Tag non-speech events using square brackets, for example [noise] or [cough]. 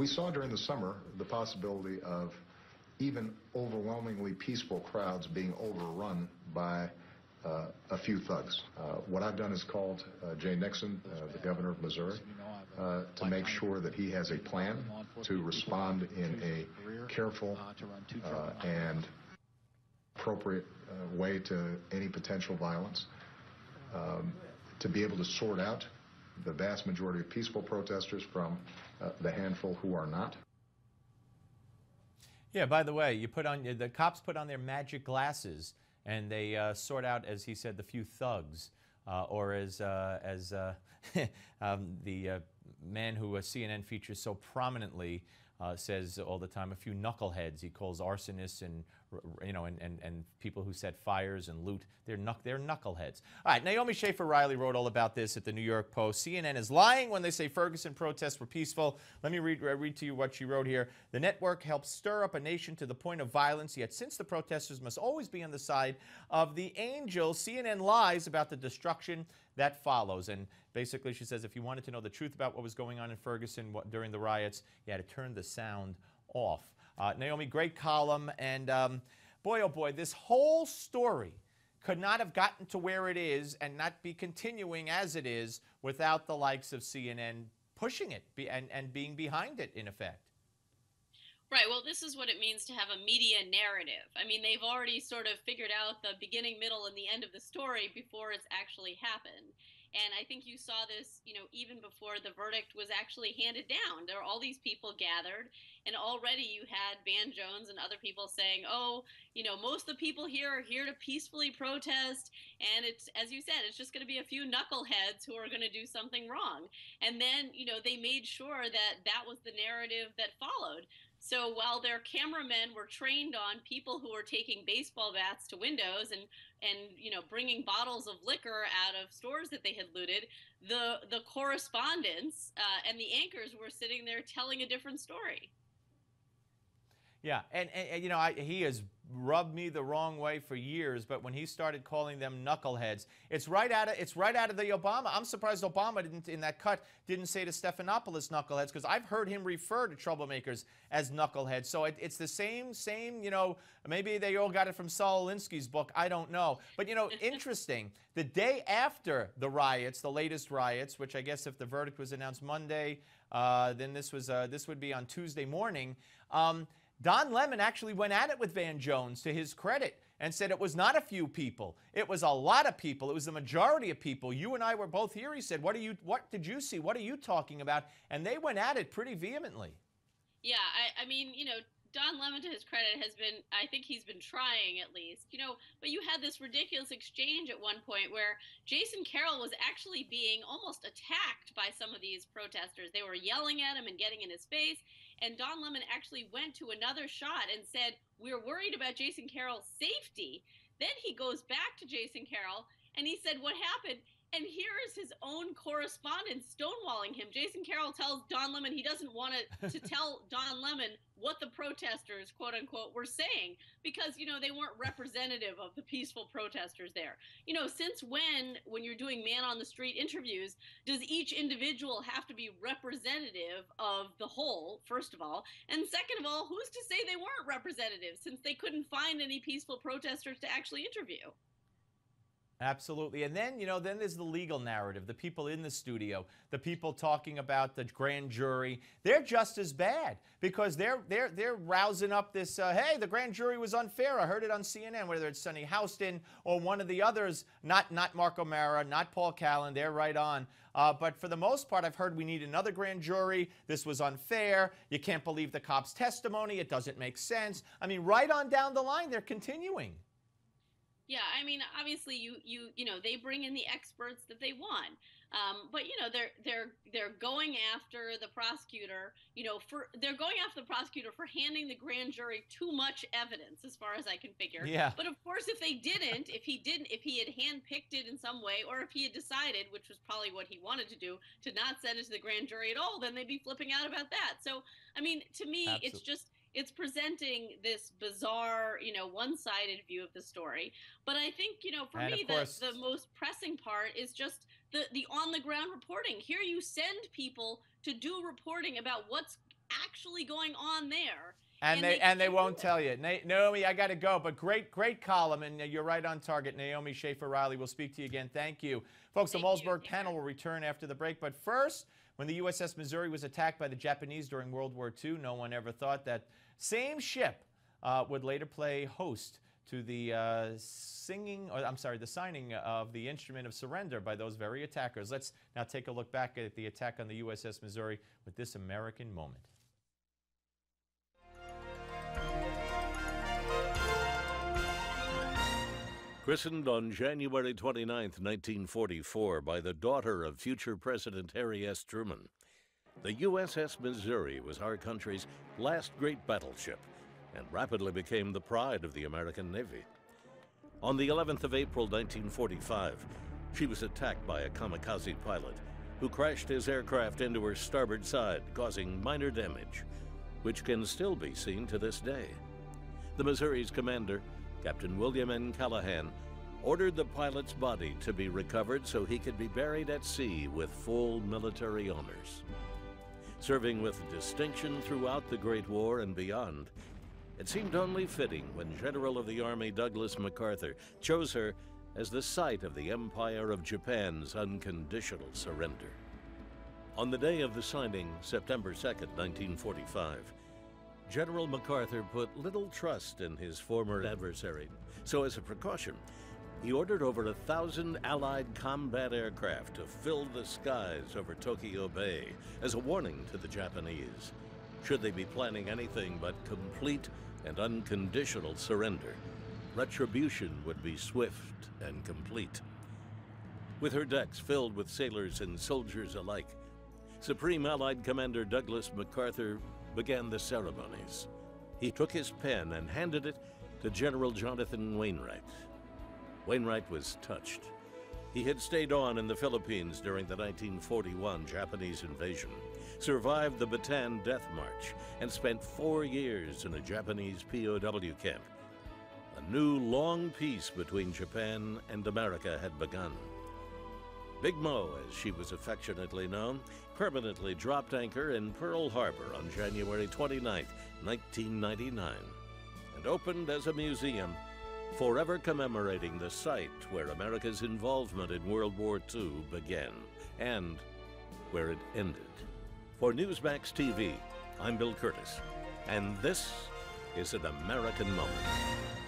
we saw during the summer the possibility of even overwhelmingly peaceful crowds being overrun by uh, a few thugs. Uh, what I've done is called uh, Jay Nixon, uh, the governor of Missouri, uh, to make sure that he has a plan to respond in a careful uh, and appropriate way to any potential violence, um, to be able to sort out the vast majority of peaceful protesters from the handful who are not. Yeah, by the way, you put on the cops put on their magic glasses and they uh, sort out, as he said, the few thugs, uh, or as uh, as uh, [laughs] um, the uh, man who CNN features so prominently uh, says all the time, a few knuckleheads. He calls arsonists and you know and, and, and people who set fires and loot. They're knuck, they're knuckleheads. All right, Naomi Schaefer Riley wrote all about this at the New York Post. CNN is lying when they say Ferguson protests were peaceful. Let me read uh, read to you what she wrote here. The network helped stir up a nation to the point of violence. Yet since the protesters must always be on the side of the angels, CNN lies about the destruction that follows. And basically, she says if you wanted to know the truth about what was going on in Ferguson during the riots, you had to turn the sound off. Uh, Naomi, great column. And um, boy, oh boy, this whole story could not have gotten to where it is and not be continuing as it is without the likes of CNN pushing it and, and being behind it, in effect. Right. Well, this is what it means to have a media narrative. I mean, they've already sort of figured out the beginning, middle, and the end of the story before it's actually happened. And I think you saw this, you know, even before the verdict was actually handed down. There were all these people gathered, and already you had Van Jones and other people saying, oh, you know, most of the people here are here to peacefully protest. And it's, as you said, it's just going to be a few knuckleheads who are going to do something wrong. And then, you know, they made sure that that was the narrative that followed. So while their cameramen were trained on people who were taking baseball bats to windows and and you know bringing bottles of liquor out of stores that they had looted, the the correspondents uh, and the anchors were sitting there telling a different story. Yeah, and, and, and you know I, he has rubbed me the wrong way for years, but when he started calling them knuckleheads, it's right out of it's right out of the Obama. I'm surprised Obama didn't in that cut didn't say to Stephanopoulos knuckleheads because I've heard him refer to troublemakers as knuckleheads. So it, it's the same same you know maybe they all got it from Saul Alinsky's book. I don't know, but you know [laughs] interesting. The day after the riots, the latest riots, which I guess if the verdict was announced Monday, uh, then this was uh, this would be on Tuesday morning. Um, Don Lemon actually went at it with Van Jones to his credit and said it was not a few people. It was a lot of people. It was the majority of people. You and I were both here. He said, "What are you what did you see? What are you talking about?" And they went at it pretty vehemently. Yeah, I, I mean, you know, Don Lemon, to his credit, has been, I think he's been trying at least, you know, but you had this ridiculous exchange at one point where Jason Carroll was actually being almost attacked by some of these protesters. They were yelling at him and getting in his face. And Don Lemon actually went to another shot and said, We're worried about Jason Carroll's safety. Then he goes back to Jason Carroll and he said, What happened? And here is his own correspondent stonewalling him. Jason Carroll tells Don Lemon he doesn't want to, to [laughs] tell Don Lemon what the protesters, quote unquote, were saying because, you know, they weren't representative of the peaceful protesters there. You know, since when, when you're doing man on the street interviews, does each individual have to be representative of the whole, first of all? And second of all, who's to say they weren't representative since they couldn't find any peaceful protesters to actually interview? Absolutely. And then, you know, then there's the legal narrative, the people in the studio, the people talking about the grand jury. They're just as bad because they're they're they're rousing up this uh, hey, the grand jury was unfair. I heard it on CNN whether it's Sunny Hostin or one of the others, not not Mark O'Mara, not Paul Callan, they're right on. Uh, but for the most part, I've heard we need another grand jury. This was unfair. You can't believe the cop's testimony. It doesn't make sense. I mean, right on down the line, they're continuing. Yeah, I mean, obviously, you you you know they bring in the experts that they want, um, but you know they're they're they're going after the prosecutor. You know, for they're going after the prosecutor for handing the grand jury too much evidence, as far as I can figure. Yeah. But of course, if they didn't, if he didn't, if he had handpicked it in some way, or if he had decided, which was probably what he wanted to do, to not send it to the grand jury at all, then they'd be flipping out about that. So, I mean, to me, Absolutely. it's just it's presenting this bizarre, you know, one-sided view of the story. But I think, you know, for and me, the, the most pressing part is just the the on-the-ground reporting. Here, you send people to do reporting about what's actually going on there. And, they, and they won't it. tell you. Na- Naomi, I got to go, but great, great column, and uh, you're right on target. Naomi Schaefer Riley, we'll speak to you again. Thank you. Folks, Thank the you. Panel will return after the break. But first, when the USS Missouri was attacked by the Japanese during World War II, no one ever thought that same ship uh, would later play host to the uh, singing, or I'm sorry, the signing of the instrument of surrender by those very attackers. Let's now take a look back at the attack on the USS Missouri with this American moment. Christened on January 29, 1944, by the daughter of future President Harry S. Truman, the USS Missouri was our country's last great battleship and rapidly became the pride of the American Navy. On the 11th of April 1945, she was attacked by a kamikaze pilot who crashed his aircraft into her starboard side, causing minor damage, which can still be seen to this day. The Missouri's commander, Captain William N. Callaghan, ordered the pilot's body to be recovered so he could be buried at sea with full military honors. Serving with distinction throughout the Great War and beyond, it seemed only fitting when General of the Army Douglas MacArthur chose her as the site of the Empire of Japan's unconditional surrender. On the day of the signing, September 2, 1945, General MacArthur put little trust in his former adversary, so as a precaution, he ordered over a thousand Allied combat aircraft to fill the skies over Tokyo Bay as a warning to the Japanese. Should they be planning anything but complete and unconditional surrender, retribution would be swift and complete. With her decks filled with sailors and soldiers alike, Supreme Allied Commander Douglas MacArthur began the ceremonies. He took his pen and handed it to General Jonathan Wainwright. Wainwright was touched. He had stayed on in the Philippines during the 1941 Japanese invasion, survived the Bataan Death March, and spent four years in a Japanese POW camp. A new long peace between Japan and America had begun. Big Mo, as she was affectionately known, permanently dropped anchor in Pearl Harbor on January 29, 1999, and opened as a museum, forever commemorating the site where America's involvement in World War II began and where it ended. For Newsmax TV, I'm Bill Kurtis, and this is an American Moment.